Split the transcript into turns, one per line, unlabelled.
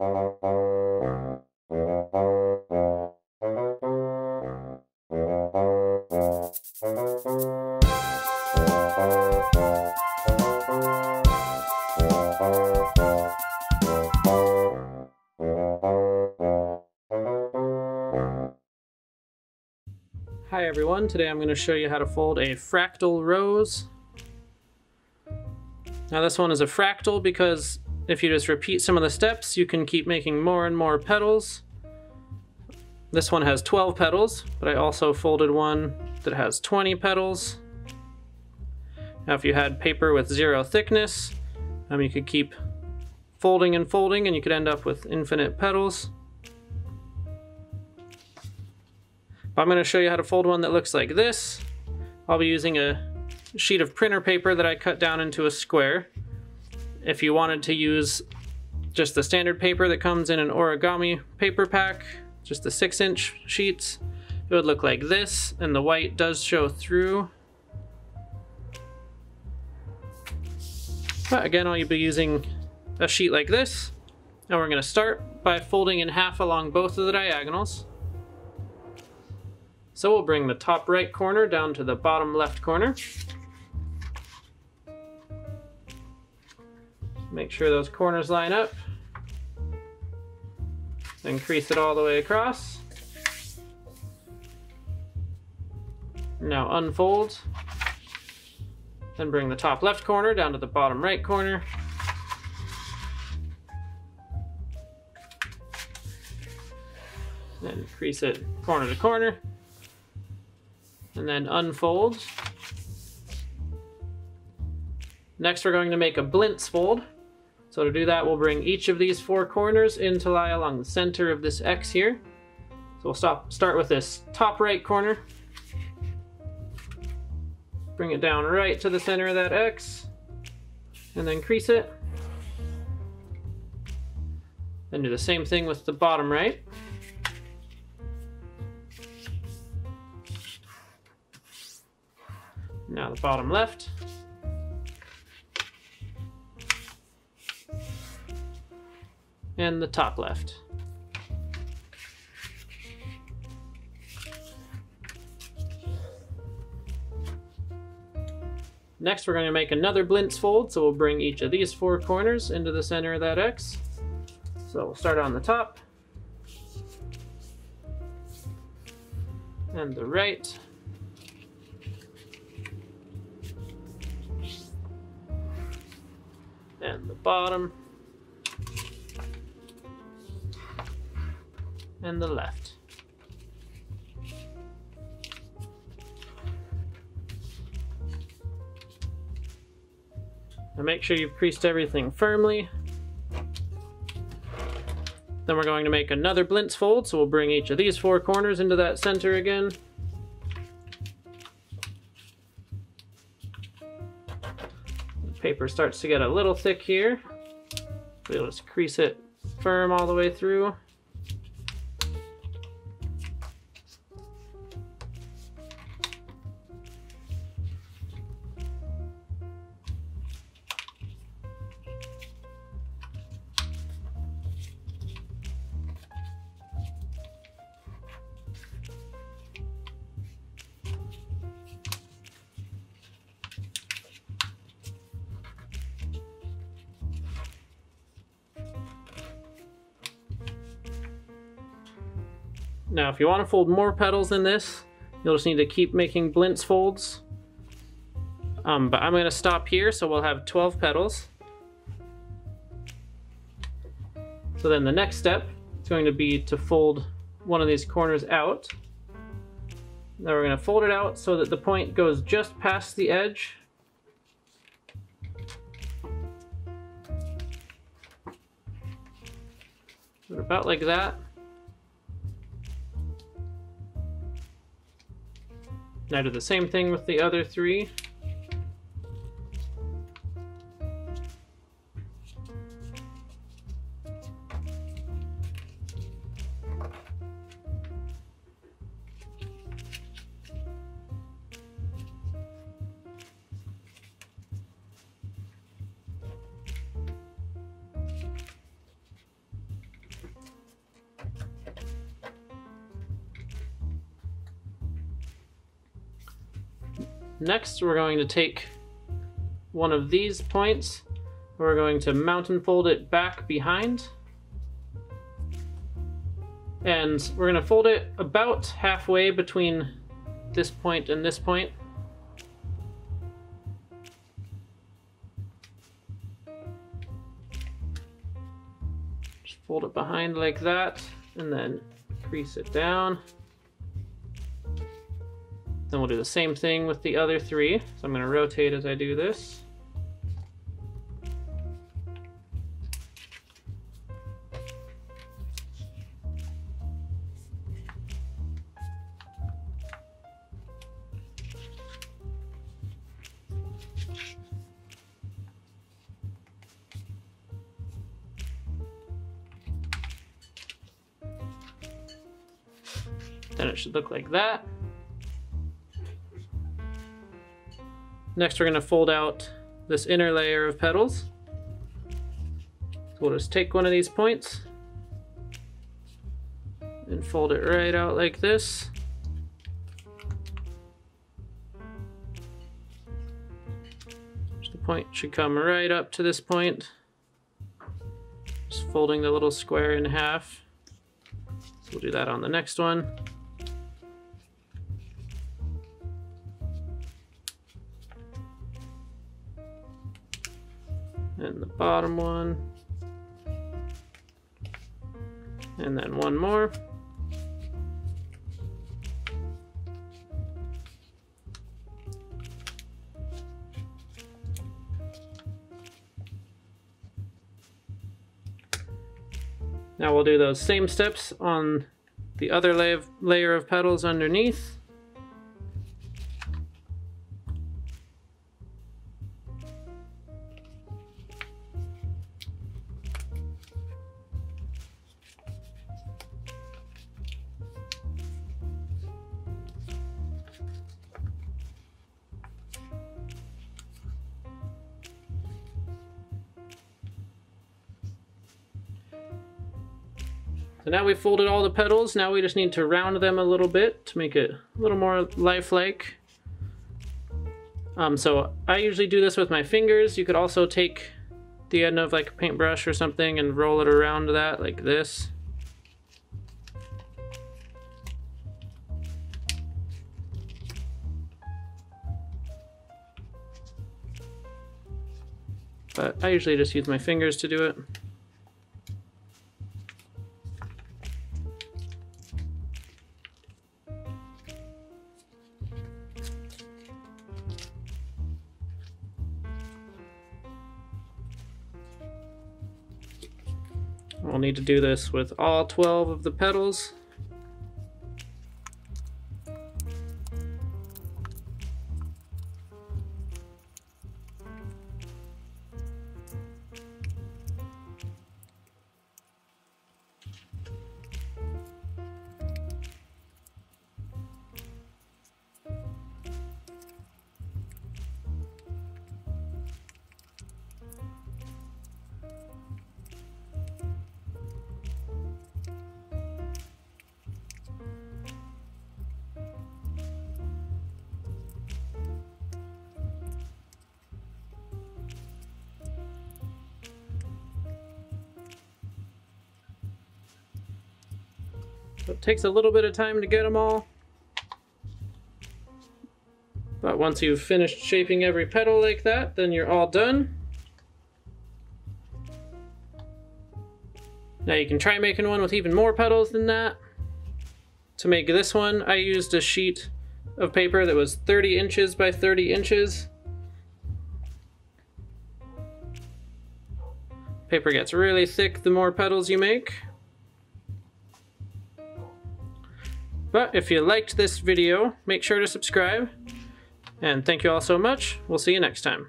Hi everyone, today I'm going to show you how to fold a fractal rose. Now this one is a fractal because if you just repeat some of the steps, you can keep making more and more petals. This one has 12 petals, but I also folded one that has 20 petals. Now if you had paper with zero thickness, um, you could keep folding and folding and you could end up with infinite petals. I'm going to show you how to fold one that looks like this. I'll be using a sheet of printer paper that I cut down into a square. If you wanted to use just the standard paper that comes in an origami paper pack, just the six inch sheets, it would look like this, and the white does show through. But again, I'll be using a sheet like this, and we're going to start by folding in half along both of the diagonals. So we'll bring the top right corner down to the bottom left corner. Make sure those corners line up. Then crease it all the way across. Now unfold. Then bring the top left corner down to the bottom right corner. Then crease it corner to corner and then unfold. Next we're going to make a blintz fold. So to do that we'll bring each of these four corners in to lie along the center of this X here. So we'll stop, start with this top right corner. Bring it down right to the center of that X. And then crease it. Then do the same thing with the bottom right. Now the bottom left. And the top left. Next we're going to make another blintz fold, so we'll bring each of these four corners into the center of that X. So we'll start on the top. And the right. and the bottom and the left. Now make sure you've creased everything firmly. Then we're going to make another blintz fold, so we'll bring each of these four corners into that center again. paper starts to get a little thick here. We'll just crease it firm all the way through. Now, if you want to fold more petals than this, you'll just need to keep making blintz folds. Um, but I'm going to stop here, so we'll have 12 petals. So then the next step is going to be to fold one of these corners out. Now we're going to fold it out so that the point goes just past the edge. About like that. Now do the same thing with the other three. Next, we're going to take one of these points. We're going to mountain fold it back behind. And we're going to fold it about halfway between this point and this point. Just fold it behind like that, and then crease it down. Then we'll do the same thing with the other three. So I'm going to rotate as I do this. Then it should look like that. Next, we're going to fold out this inner layer of petals. So we'll just take one of these points and fold it right out like this. The point should come right up to this point. Just folding the little square in half. So we'll do that on the next one. And the bottom one. And then one more. Now we'll do those same steps on the other layer of petals underneath. So now we've folded all the petals, now we just need to round them a little bit to make it a little more lifelike. Um, so I usually do this with my fingers. You could also take the end of like a paintbrush or something and roll it around that like this. But I usually just use my fingers to do it. We'll need to do this with all 12 of the petals. So it takes a little bit of time to get them all. But once you've finished shaping every petal like that, then you're all done. Now you can try making one with even more petals than that. To make this one, I used a sheet of paper that was 30 inches by 30 inches. Paper gets really thick the more petals you make. But if you liked this video, make sure to subscribe. And thank you all so much. We'll see you next time.